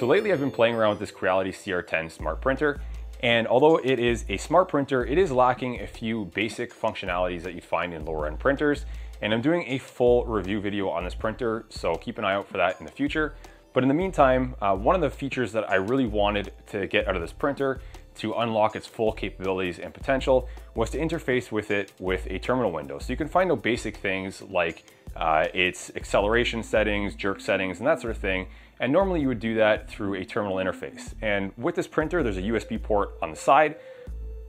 So lately I've been playing around with this Creality CR10 smart printer, and although it is a smart printer, it is lacking a few basic functionalities that you'd find in lower end printers, and I'm doing a full review video on this printer, so keep an eye out for that in the future. But in the meantime, uh, one of the features that I really wanted to get out of this printer to unlock its full capabilities and potential was to interface with it with a terminal window. So you can find out basic things like uh, its acceleration settings, jerk settings, and that sort of thing. And normally you would do that through a terminal interface. And with this printer, there's a USB port on the side,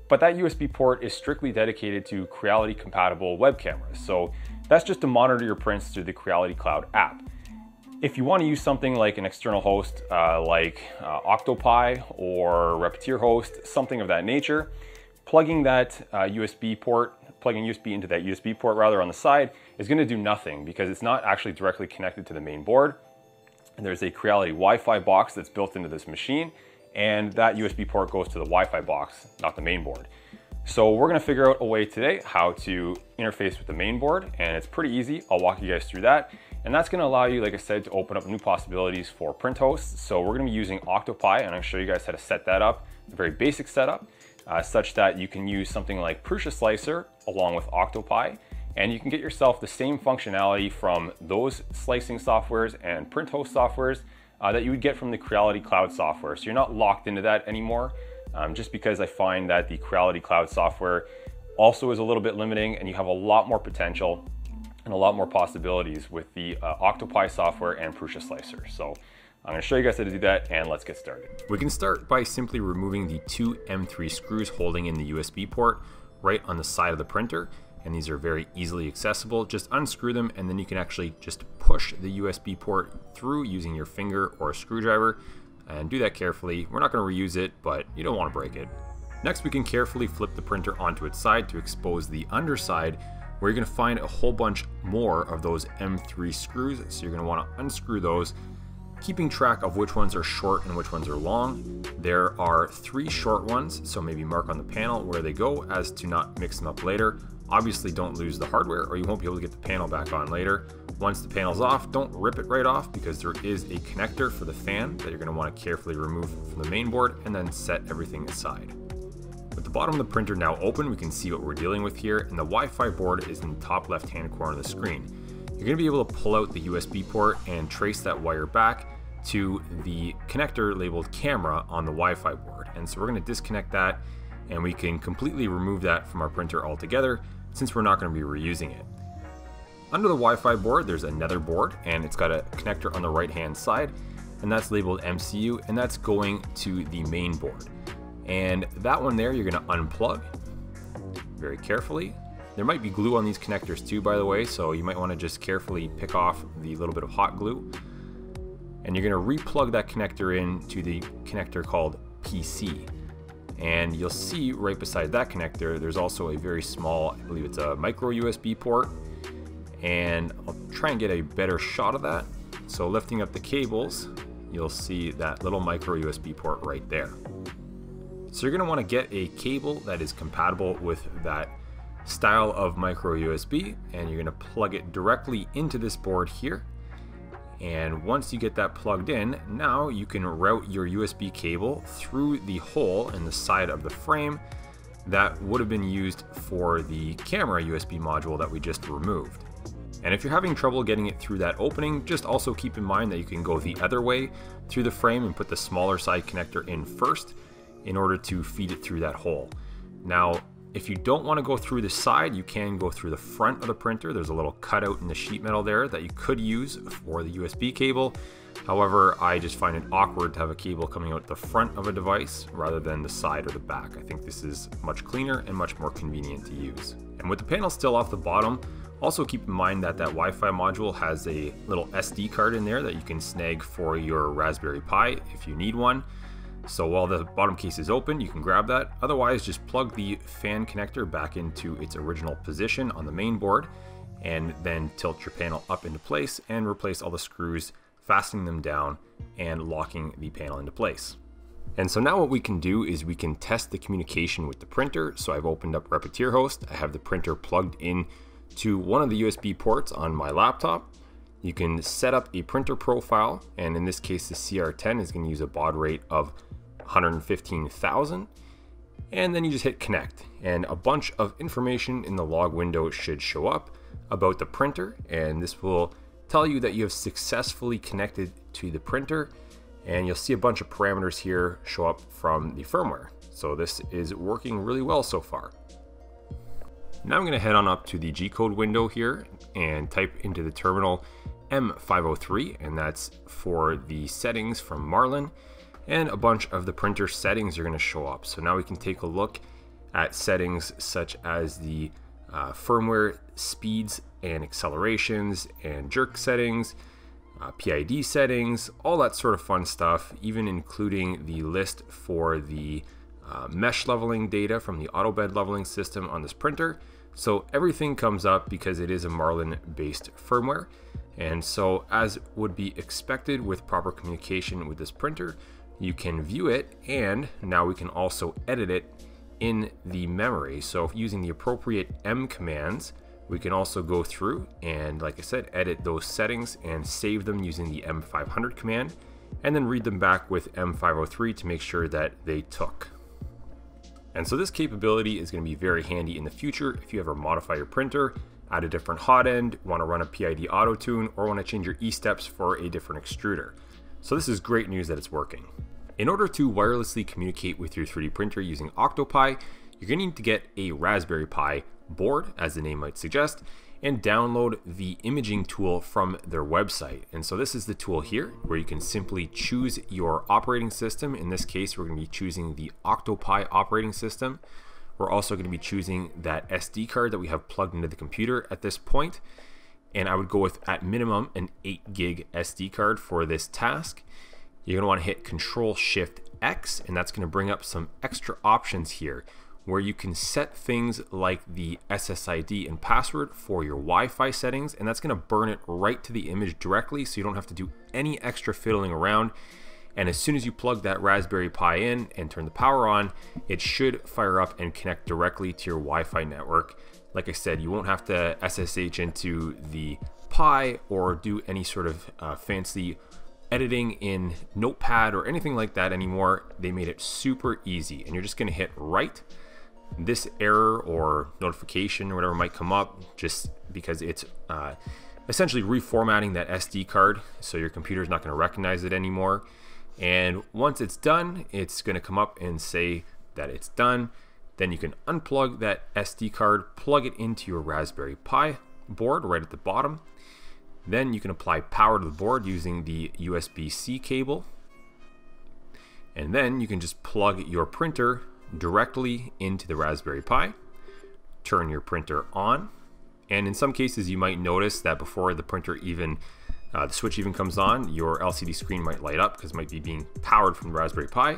but that USB port is strictly dedicated to Creality compatible web cameras. So that's just to monitor your prints through the Creality Cloud app. If you want to use something like an external host uh, like uh, Octopi or Repetier host, something of that nature, plugging that uh, USB port, plugging USB into that USB port rather on the side is going to do nothing because it's not actually directly connected to the main board. And there's a Creality Wi-Fi box that's built into this machine and that USB port goes to the Wi-Fi box, not the main board. So we're gonna figure out a way today how to interface with the main board and it's pretty easy. I'll walk you guys through that. And that's gonna allow you, like I said, to open up new possibilities for print hosts. So we're gonna be using Octopi and gonna show you guys how to set that up, a very basic setup, uh, such that you can use something like Prusa Slicer along with Octopi and you can get yourself the same functionality from those slicing softwares and print host softwares uh, that you would get from the Creality Cloud software. So you're not locked into that anymore um, just because I find that the Creality Cloud software also is a little bit limiting and you have a lot more potential and a lot more possibilities with the uh, Octopi software and Prusa Slicer. So I'm gonna show you guys how to do that and let's get started. We can start by simply removing the two M3 screws holding in the USB port right on the side of the printer. And these are very easily accessible. Just unscrew them and then you can actually just push the USB port through using your finger or a screwdriver and do that carefully. We're not to reuse it, but you don't want to break it. Next, we can carefully flip the printer onto its side to expose the underside where you're to find a whole bunch more of those M3 screws. So you're to want to unscrew those, keeping track of which ones are short and which ones are long. There are three short ones, so maybe mark on the panel where they go as to not mix them up later. Obviously don't lose the hardware or you won't be able to get the panel back on later. Once the panel's off, don't rip it right off because there is a connector for the fan that you're going to want to carefully remove from the main board and then set everything aside. With the bottom of the printer now open, we can see what we're dealing with here and the Wi-Fi board is in the top left hand corner of the screen. You're going to be able to pull out the USB port and trace that wire back to the connector labeled camera on the Wi-Fi board. And so we're going to disconnect that and we can completely remove that from our printer altogether since we're not going to be reusing it. Under the Wi-Fi board, there's another board and it's got a connector on the right hand side and that's labeled MCU and that's going to the main board. And that one there, you're gonna unplug very carefully. There might be glue on these connectors too, by the way, so you might wanna just carefully pick off the little bit of hot glue. And you're gonna replug that connector in to the connector called PC. And you'll see right beside that connector, there's also a very small, I believe it's a micro USB port. And I'll try and get a better shot of that. So lifting up the cables, you'll see that little micro USB port right there. So you're gonna wanna get a cable that is compatible with that style of micro USB and you're gonna plug it directly into this board here and once you get that plugged in, now you can route your USB cable through the hole in the side of the frame that would have been used for the camera USB module that we just removed. And if you're having trouble getting it through that opening, just also keep in mind that you can go the other way through the frame and put the smaller side connector in first in order to feed it through that hole. Now, if you don't want to go through the side, you can go through the front of the printer. There's a little cutout in the sheet metal there that you could use for the USB cable. However, I just find it awkward to have a cable coming out the front of a device rather than the side or the back. I think this is much cleaner and much more convenient to use. And with the panel still off the bottom, also keep in mind that that Wi-Fi module has a little SD card in there that you can snag for your Raspberry Pi if you need one. So while the bottom case is open, you can grab that. Otherwise, just plug the fan connector back into its original position on the main board and then tilt your panel up into place and replace all the screws, fastening them down and locking the panel into place. And so now what we can do is we can test the communication with the printer. So I've opened up Repetier Host. I have the printer plugged in to one of the USB ports on my laptop. You can set up a printer profile, and in this case, the CR10 is going to use a baud rate of 115,000. And then you just hit connect, and a bunch of information in the log window should show up about the printer, and this will tell you that you have successfully connected to the printer, and you'll see a bunch of parameters here show up from the firmware. So this is working really well so far. Now I'm going to head on up to the G-code window here and type into the terminal M503 and that's for the settings from Marlin and a bunch of the printer settings are going to show up. So now we can take a look at settings such as the uh, firmware speeds and accelerations and jerk settings, uh, PID settings, all that sort of fun stuff, even including the list for the uh, mesh leveling data from the AutoBed leveling system on this printer. So everything comes up because it is a Marlin based firmware. And so as would be expected with proper communication with this printer, you can view it and now we can also edit it in the memory. So using the appropriate M commands, we can also go through and like I said, edit those settings and save them using the M500 command and then read them back with M503 to make sure that they took. And so this capability is going to be very handy in the future if you ever modify your printer, add a different hot end, want to run a PID auto tune, or want to change your E-steps for a different extruder. So this is great news that it's working. In order to wirelessly communicate with your 3D printer using Octopi, you're going to need to get a Raspberry Pi board, as the name might suggest, and download the imaging tool from their website. And so this is the tool here where you can simply choose your operating system. In this case, we're going to be choosing the Octopi operating system. We're also going to be choosing that SD card that we have plugged into the computer at this point. And I would go with at minimum an 8 gig SD card for this task. You're going to want to hit Control Shift X, and that's to bring up some extra options here where you can set things like the SSID and password for your Wi-Fi settings and that's to burn it right to the image directly so you don't have to do any extra fiddling around. And as soon as you plug that Raspberry Pi in and turn the power on it should fire up and connect directly to your Wi-Fi network. Like I said you won't have to SSH into the Pi or do any sort of uh, fancy editing in Notepad or anything like that anymore. They made it super easy and you're just going to hit right this error or notification or whatever might come up just because it's uh, essentially reformatting that SD card so your computer is not going to recognize it anymore. And once it's done, it's going to come up and say that it's done. Then you can unplug that SD card, plug it into your Raspberry Pi board right at the bottom. Then you can apply power to the board using the USB-C cable. And then you can just plug your printer directly into the Raspberry Pi, turn your printer on, and in some cases you might notice that before the printer even, uh, the switch even comes on, your LCD screen might light up because it might be being powered from the Raspberry Pi.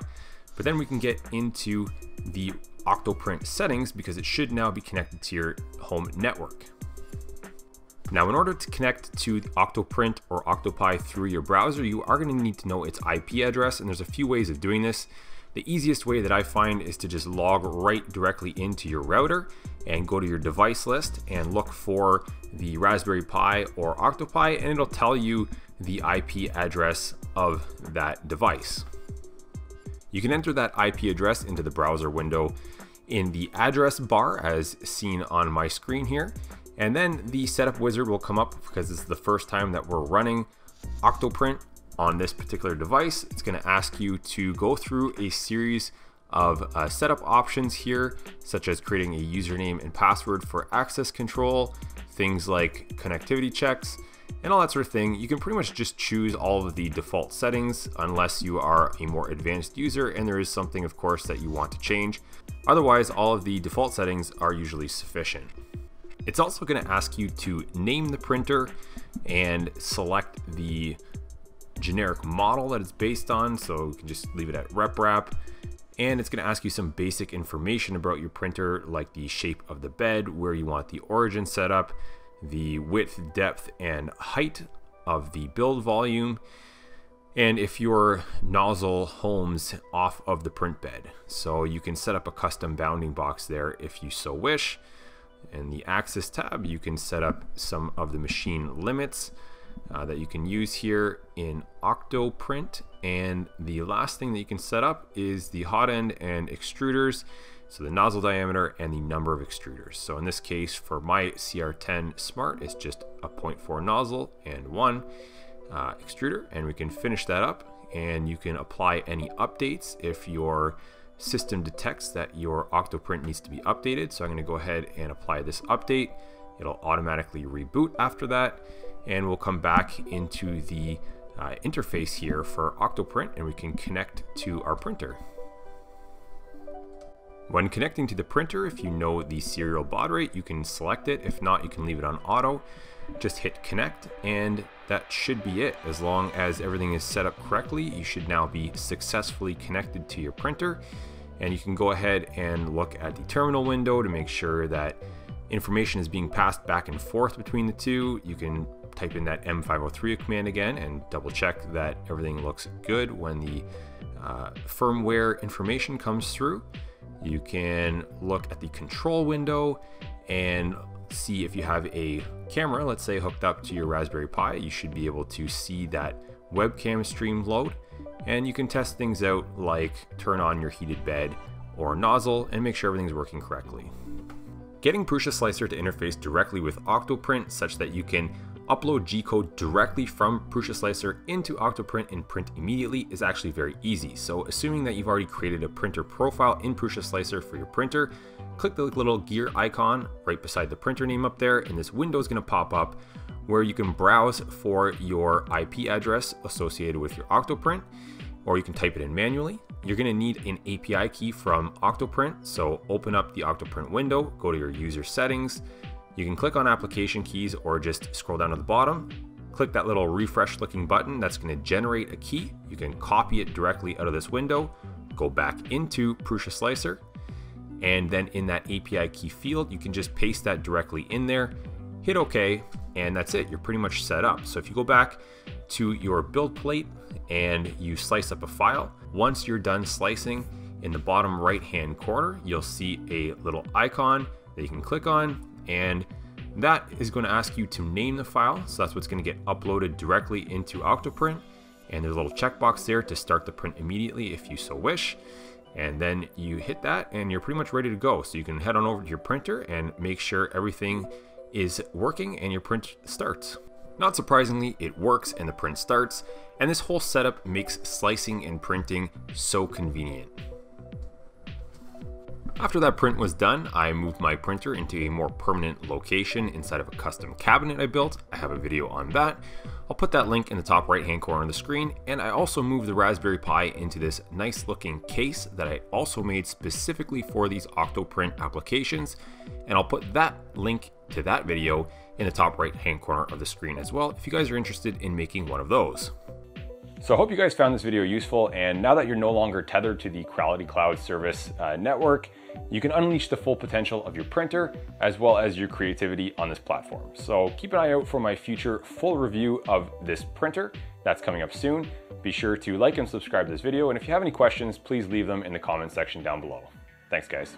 But then we can get into the Octoprint settings because it should now be connected to your home network. Now, in order to connect to Octoprint or Octopi through your browser, you are going to need to know its IP address, and there's a few ways of doing this. The easiest way that I find is to just log right directly into your router and go to your device list and look for the Raspberry Pi or Octopi and it'll tell you the IP address of that device. You can enter that IP address into the browser window in the address bar as seen on my screen here. And then the setup wizard will come up because it's the first time that we're running Octoprint on this particular device. It's going to ask you to go through a series of uh, setup options here, such as creating a username and password for access control, things like connectivity checks, and all that sort of thing. You can pretty much just choose all of the default settings unless you are a more advanced user and there is something of course that you want to change. Otherwise, all of the default settings are usually sufficient. It's also going to ask you to name the printer and select the generic model that it's based on, so you can just leave it at RepRap. And it's going to ask you some basic information about your printer, like the shape of the bed, where you want the origin set up, the width, depth, and height of the build volume, and if your nozzle homes off of the print bed. So you can set up a custom bounding box there if you so wish. In the axis tab, you can set up some of the machine limits uh, that you can use here in Octoprint. And the last thing that you can set up is the hot end and extruders. So the nozzle diameter and the number of extruders. So in this case, for my CR10 Smart, it's just a 0.4 nozzle and one uh, extruder. And we can finish that up and you can apply any updates if your system detects that your Octoprint needs to be updated. So I'm gonna go ahead and apply this update. It'll automatically reboot after that and we'll come back into the uh, interface here for Octoprint and we can connect to our printer. When connecting to the printer, if you know the serial baud rate, you can select it. If not, you can leave it on auto. Just hit connect and that should be it. As long as everything is set up correctly, you should now be successfully connected to your printer. And you can go ahead and look at the terminal window to make sure that information is being passed back and forth between the two. You can type in that M503 command again and double check that everything looks good when the uh, firmware information comes through. You can look at the control window and see if you have a camera, let's say hooked up to your Raspberry Pi, you should be able to see that webcam stream load. And you can test things out like turn on your heated bed or nozzle and make sure everything's working correctly. Getting Prusa Slicer to interface directly with Octoprint such that you can upload G-code directly from Prusa Slicer into Octoprint and print immediately is actually very easy. So assuming that you've already created a printer profile in Prusa Slicer for your printer, click the little gear icon right beside the printer name up there and this window is going to pop up where you can browse for your IP address associated with your Octoprint or you can type it in manually. You're going to need an API key from Octoprint, so open up the Octoprint window, go to your user settings, you can click on application keys or just scroll down to the bottom, click that little refresh looking button that's going to generate a key. You can copy it directly out of this window, go back into Prusa Slicer, and then in that API key field, you can just paste that directly in there, hit OK, and that's it. You're pretty much set up. So if you go back to your build plate and you slice up a file, once you're done slicing, in the bottom right hand corner, you'll see a little icon that you can click on and that is going to ask you to name the file. So that's what's going to get uploaded directly into Octoprint. And there's a little checkbox there to start the print immediately if you so wish. And then you hit that and you're pretty much ready to go. So you can head on over to your printer and make sure everything is working and your print starts. Not surprisingly, it works and the print starts. And this whole setup makes slicing and printing so convenient. After that print was done, I moved my printer into a more permanent location inside of a custom cabinet I built. I have a video on that. I'll put that link in the top right hand corner of the screen and I also moved the Raspberry Pi into this nice looking case that I also made specifically for these Octoprint applications and I'll put that link to that video in the top right hand corner of the screen as well if you guys are interested in making one of those. So I hope you guys found this video useful and now that you're no longer tethered to the Creality Cloud service uh, network, you can unleash the full potential of your printer as well as your creativity on this platform. So keep an eye out for my future full review of this printer that's coming up soon. Be sure to like and subscribe to this video and if you have any questions, please leave them in the comment section down below. Thanks guys.